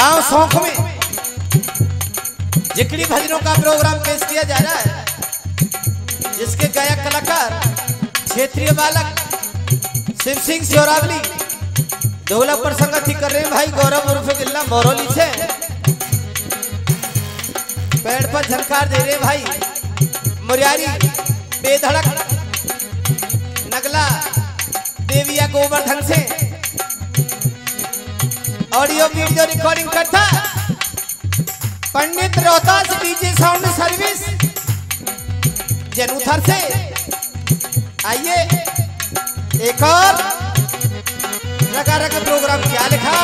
गाँव सौख में जिकड़ी भजनों का प्रोग्राम पेश किया जा रहा है, जिसके गायक कलाकार क्षेत्रीय बालक शिव सिंह सियोरावली ढोलक पर संगति कर रहे हैं। भाई गौरव उर्फ़ गिल्ला मोरोली से पेड़ पर झनकार दे रहे भाई। मुरियारी, बेधड़क, नगला, देविया गोवर्धन से ऑडियो वीडियो रिकॉर्डिंग करता। Pandit Rohtas DJ sound service जनूथर से। आइए, एक और रगा रगा प्रोग्राम क्या लिखा?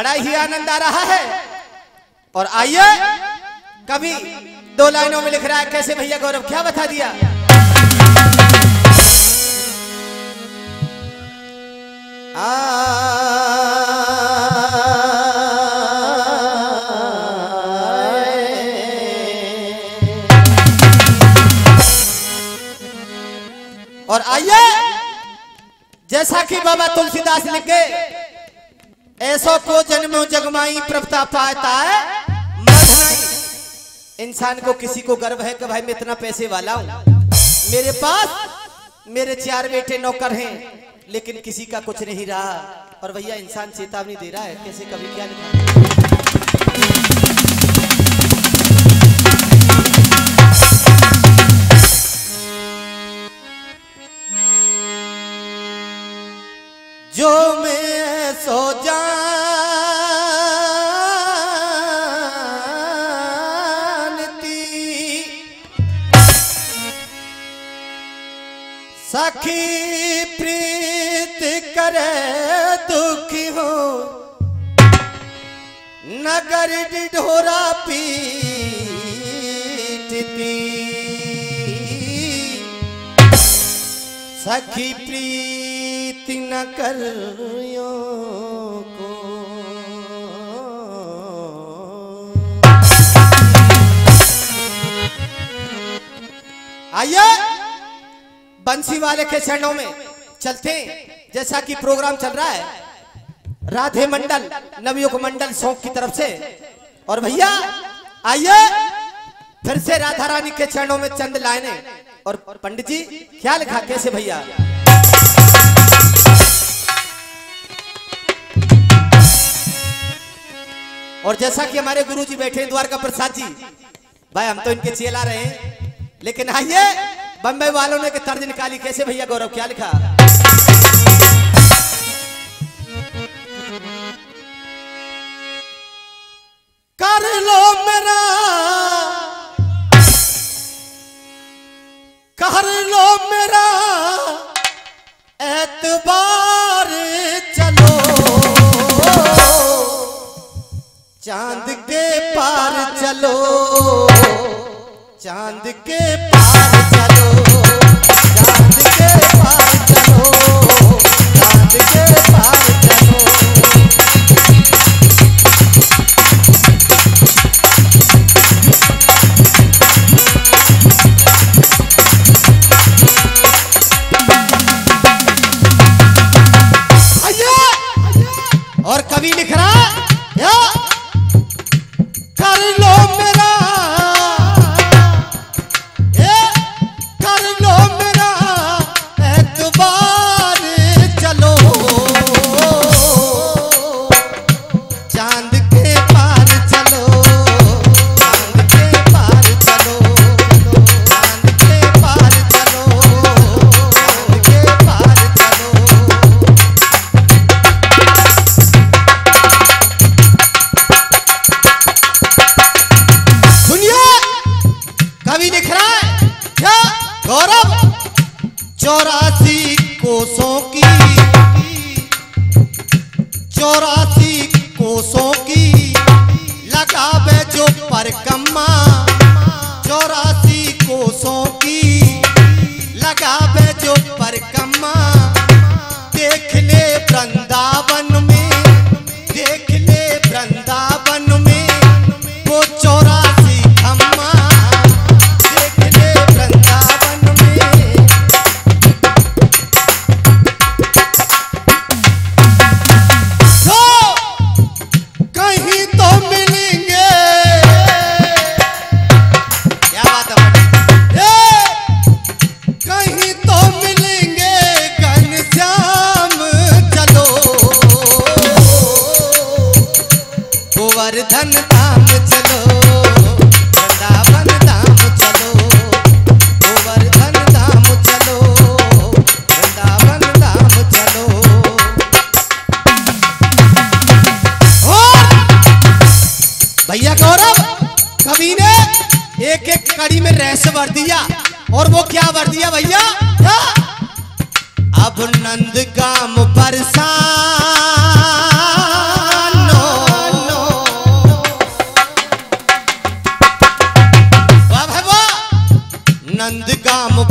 बड़ा ही आनंद आ रहा है। और आइए, कभी दो लाइनों में लिख रहा है, कैसे भैया गौरव, क्या बता दिया? और आइए, जैसा कि बाबा तुलसीदास लिखे ऐसो को जन्म जगमाई प्रभता पाता है? इंसान को किसी को गर्व है कि भाई मैं इतना पैसे वाला हूँ। मेरे पास, मेरे चार बेटे नौकर हैं, लेकिन किसी का कुछ नहीं रहा। और भैया, इंसान चेतावनी दे रहा है, कैसे कभी क्या लिखा जो मैं सो जानती नगर ढोरा पीटती सखी प्रीति न करियो को आइए, बंसी वाले के चरणों में चलते। जैसा कि प्रोग्राम चल रहा है राधे मंडल नवयुग मंडल सौंक की तरफ़ से। और भैया, आइए, फिर से राधा रानी के चरणों में चंद लाइने। और पंडित जी क्या लिखा कैसे भैया? और जैसा कि हमारे गुरु जी बैठे द्वारका प्रसाद जी, भाई हम तो इनके चेला रहे हैं। लेकिन आइए बम्बई वालों ने तर्ज निकाली। कैसे भैया गौरव क्या लिखा लो मेरा। कर लो मेरा। एतबार चलो। चाँद के पार चलो। चाँद के पार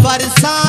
बरसा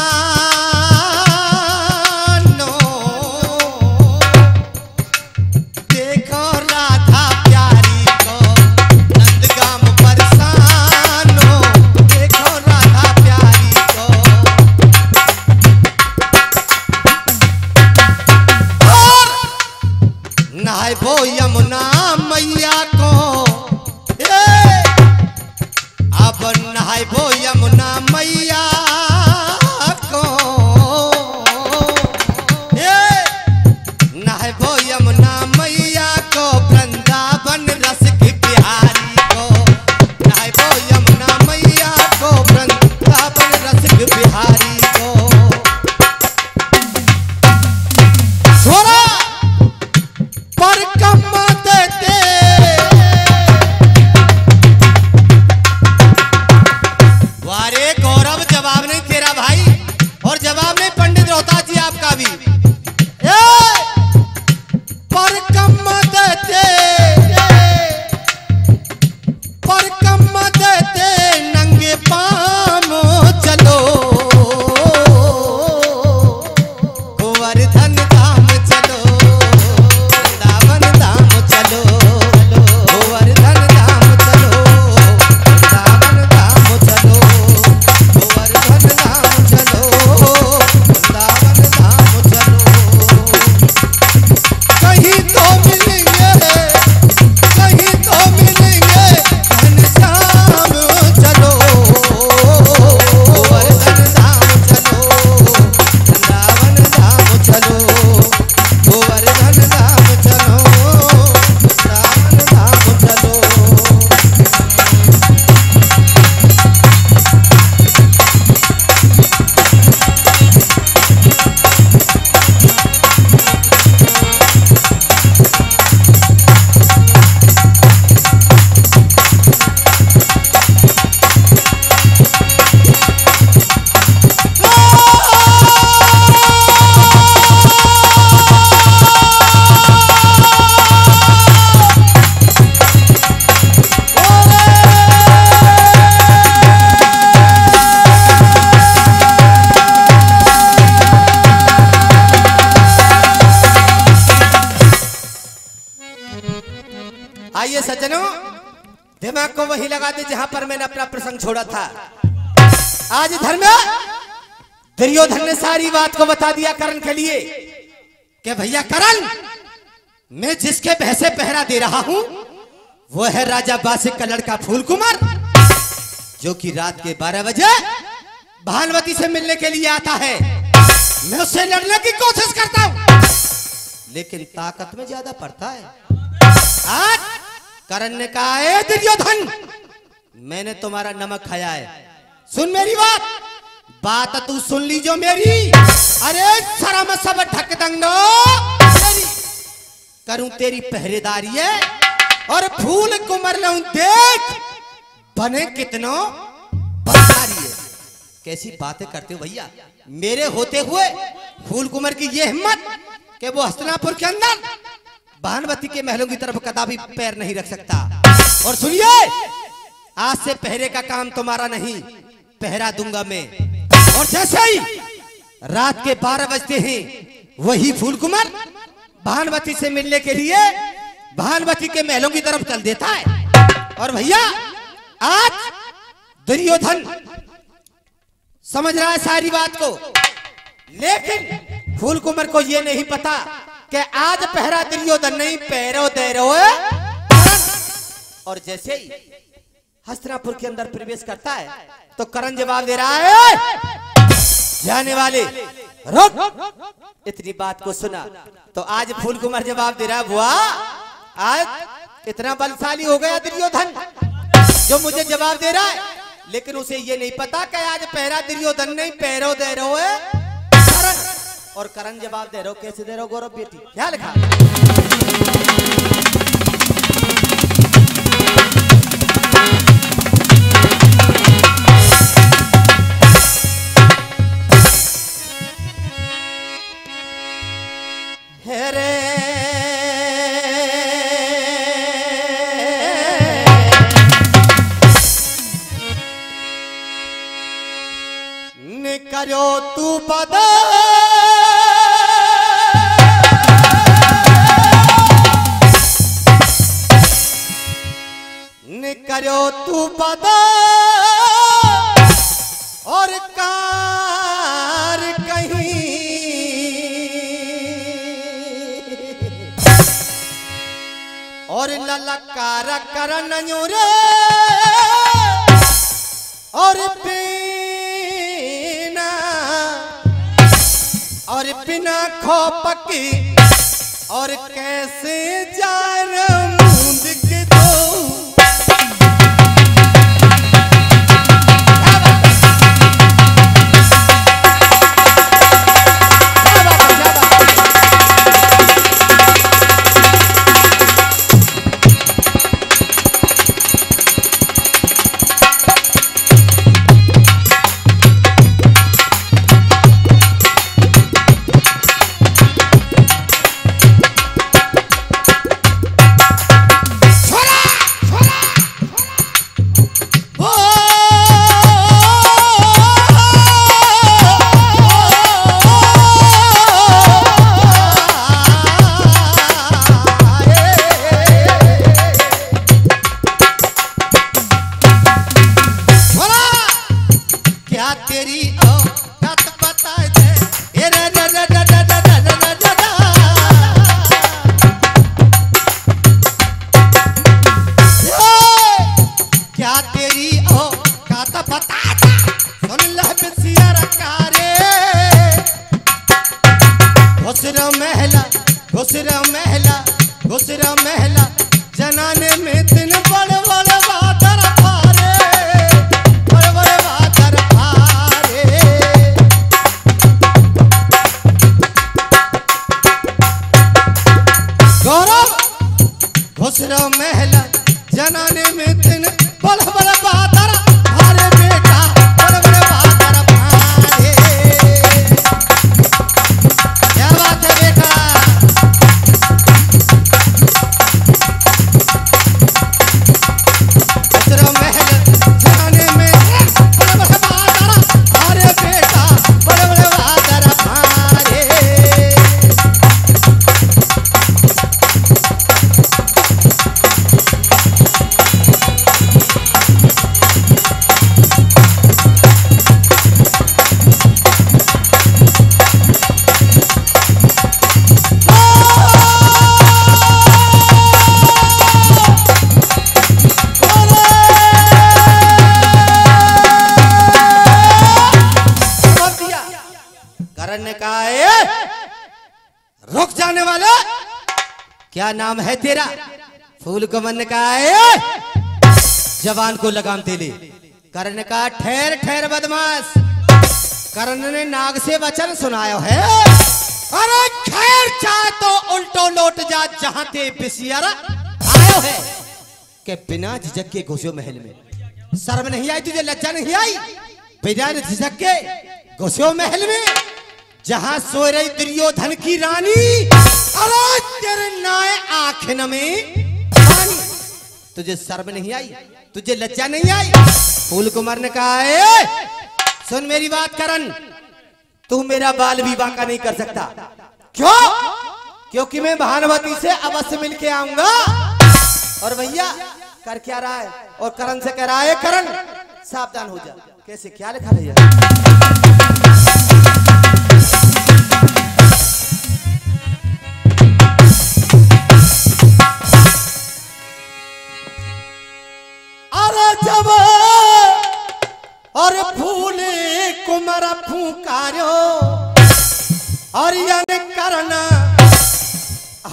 आइए सज्जनों, दिमाग को वही लगा दे जहाँ पर मैंने अपना प्रसंग छोड़ा था। आज धर्म, दुर्योधन ने सारी बात को बता दिया करण के लिए कि भैया करण, मैं जिसके भैसे पहरा दे रहा हूँ, वो है राजा बासिक का लड़का फूल कुमार जो कि रात के 12 बजे भानुवती से मिलने के लिए आता है। मैं उससे लड़ने की कोशिश करता हूँ, लेकिन ताकत में ज़्यादा पड़ता है। आज करण ने कहा "ए दुर्योधन। मैंने तुम्हारा नमक खाया है। सुन मेरी बात। बात तू सुन लीजो मेरी। अरे शर्म सब ढक दंगो करूँ तेरी पहरेदारी है। और फूल कुमर लूँ देख। बने कितनो बंसारी है। कैसी बातें करते हो भैया। मेरे होते हुए फूल कुमार की ये हिम्मत कि वो हस्तनापुर के अंदर भानवती के महलों की तरफ़ कदापि पैर नहीं रख सकता। और सुनिए, आज से पहरे का काम तुम्हारा नहीं, पहरा दूँगा मैं। और जैसे ही रात के बारह बजते हैं, वही फूल कुमार भानवती से मिलने के लिए भानवती के महलों की तरफ़ चल देता है। और भैया, आज दुर्योधन समझ रहा है सारी बात को, लेकिन फूल कुमार को यह नहीं पता कि आज पहरा दुर्योधन नहीं, पैरो दे रहे और जैसे ही हस्तिनापुर के अंदर प्रवेश करता है तो करण जवाब दे रहा है जाने वाले, रुक! इतनी बात को सुना तो आज फूल कुमार जवाब दे रहा है, बुआ, आज इतना बलशाली हो गया दुर्योधन जो मुझे जवाब दे रहा है, लेकिन उसे ये नहीं पता कि आज पहरा दुर्योधन नहीं, पैरो दे रहे हो और करण जवाब दे रहे कैसे दे रहे गौरव बेटी? क्या लिखा? और ललकार करन रे और बिना और बिना खोपकी। और कैसे जान। घुसरा महला जनाने में तीन बड़ा बड़ ने कहा "ए, रुक जाने वाला। क्या नाम है तेरा? फूल कमल ने कहा "ए, जवान को लगाम दे ले करण ने कहा ठहर ठहर बदमाश। करण ने नाग से वचन सुनाया है। अरे खैर चाहे तो उल्टो लौट जा जहाँ ते बिसियारा आयो है। के बिना झिझक के घुसो महल में। शर्म नहीं आई तुझे लज्जा नहीं आई? बिना झिझक के घुसो महल में। जहाँ सो रही दुर्योधन की रानी में। तुझे शर्म नहीं आई? तुझे लज्जा नहीं आई? फूल कुमार ने कहा "ए, सुन मेरी बात करन तू मेरा बाल विवाह का नहीं कर सकता। क्यों? क्योंकि मैं भानुमति से अवश्य मिल के आऊँगा। और भैया कर क्या रहा है? और करण से कह रहा है करण सावधान हो जा। कैसे क्या लिखा भैया जब और फूले कुमर फूकारो हरियन करण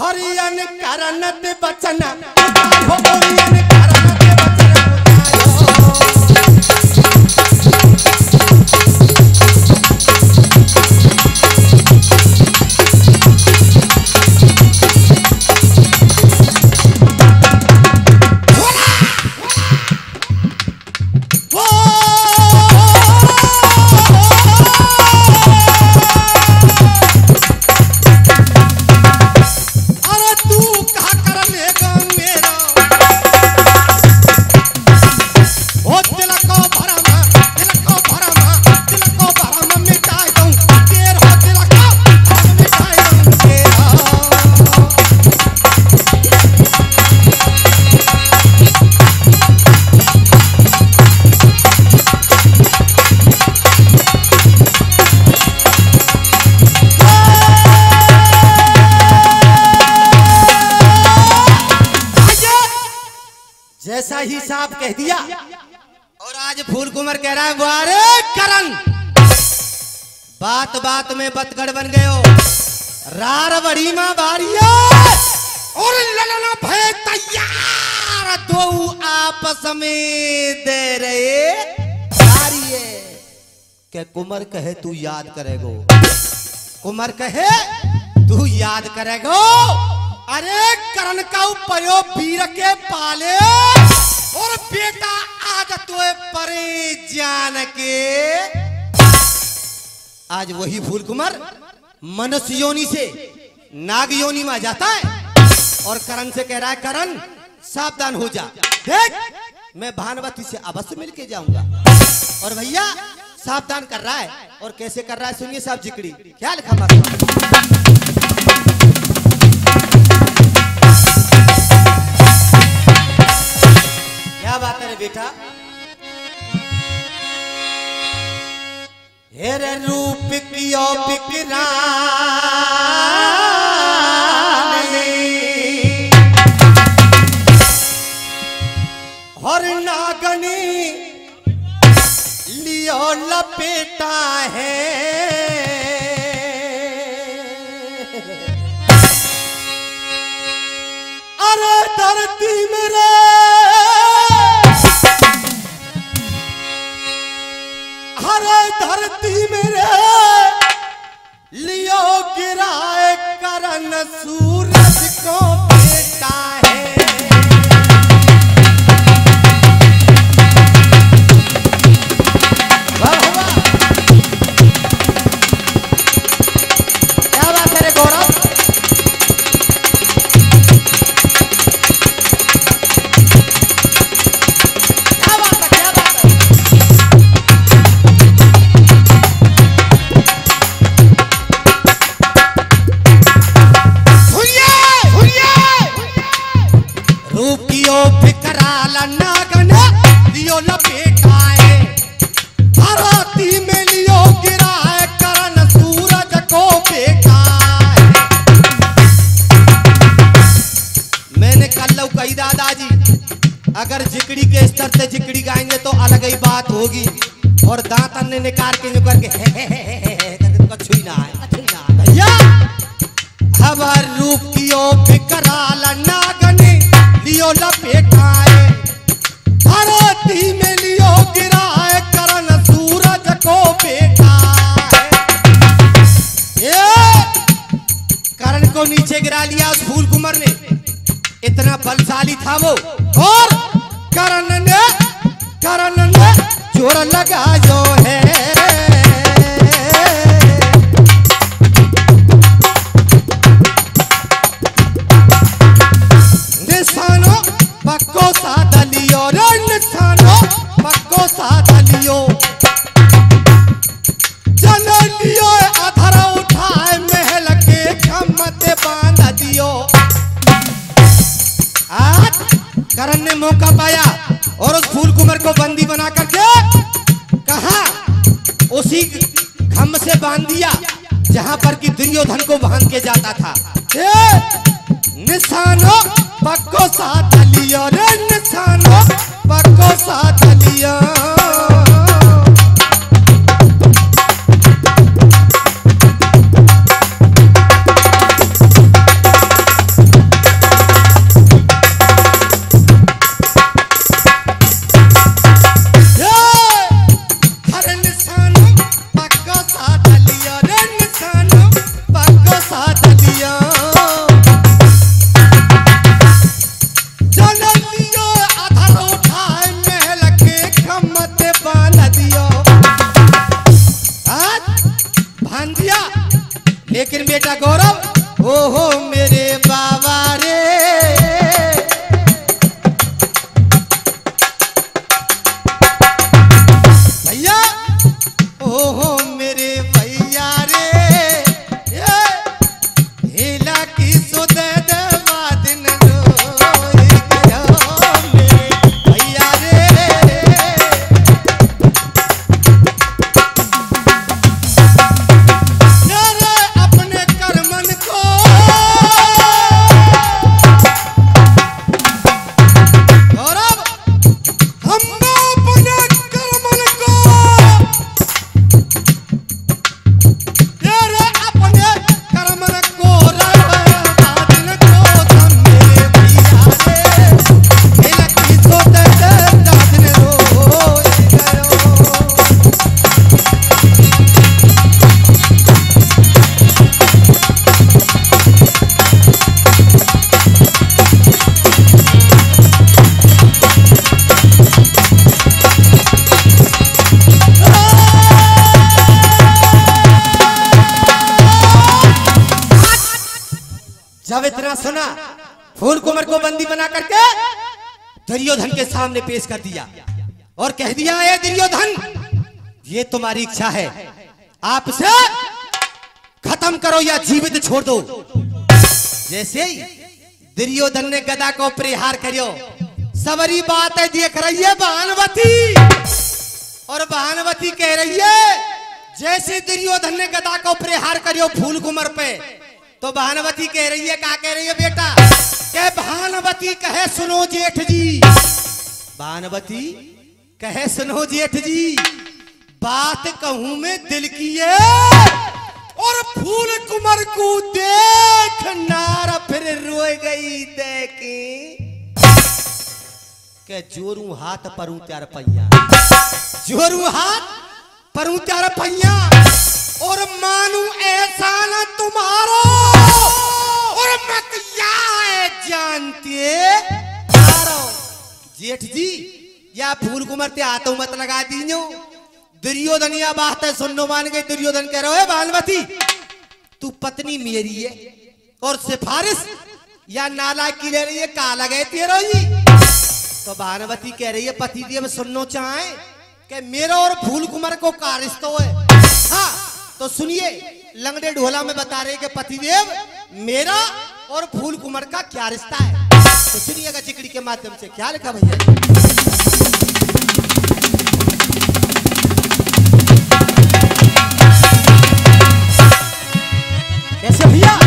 हरियन करण बचन हरियन करण। बतगड़ बन हो रार बड़ी माँ बारिया। और ललना भय तैयार दो आपस में दे रहे के कुमार कहे, तू याद करेगो। कुमार कहे, तू याद करेगो। अरे, करण का प्रयोग वीर के पाले। और बेटा आज तो परे जान के आज वही फूल कुमार मनुष्य योनि से नाग योनि में जाता है। और करण से कह रहा है, करण, सावधान हो जा। देख, मैं भानुवती से अवश्य मिलके जाऊँगा। और भैया, सावधान कर रहा है। और कैसे कर रहा है, सुनिए साहब जिकड़ी क्या लिखा क्या बात है बेटा? हेरे रूप कियो बिकराने को नीचे गिरा लिया उस फूल कुमार ने। इतना बलशाली था वो। और करण ने करण ने ज़ोर लगा जो है। निशानो पक्को दुर्योधन को बाँध के जाता था। जब इतना सुना। फूल कुमर को बंदी बना करके दुर्योधन के सामने पेश कर दिया। और कह दिया ये दुर्योधन, ये तुम्हारी इच्छा है। आपसे खत्म करो या जीवित छोड़ दो। जैसे ही दुर्योधन ने गदा को प्रहार करियो सबरी बात है देख रही है भानवती। और भानवती कह रही है, जैसे दुर्योधन ने गदा को प्रहार करियो फूल कुमर पे तो भानवती कह रही है, क्या कह रही है बेटा? के भानवती कहे, सुनो जेठ जी। भानवती कहे, सुनो जेठ जी, बात कहूँ मैं दिल की है और फूल कुमर को देख, नार फिर रोए गई देखी। के जोरू हाथ परू त्यार पैया जोरू हाथ परू त्यार पैया और मानू ऐसा न तुम्हारो। जानते जेठ जी या फूल कुमार ते हाथों मत लगा दीजो दुर्योधन या बात है, सुननो मान गए, दुर्योधन कह रहे हो बालवती, तू पत्नी मेरी है, और सिफारिश, या नाला की ले रही है का लगे तेरो जी तो भानवती कह रही है, पति देव सुनो चाहे कि मेरा और फूल कुमार को का रिश्ता है? हाँ तो सुनिए, लंगड़े ढोला में बता रहे कि पतिदेव, मेरा और फूल कुमार का क्या रिश्ता है? तो सुनिएगा चिकड़ी के माध्यम से क्या लिखा भैया? कैसे भैया?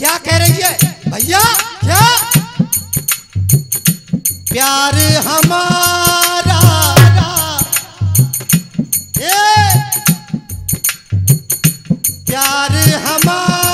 क्या कह रही है? भैया क्या? प्यार हमारा। ए, प्यार हमारा।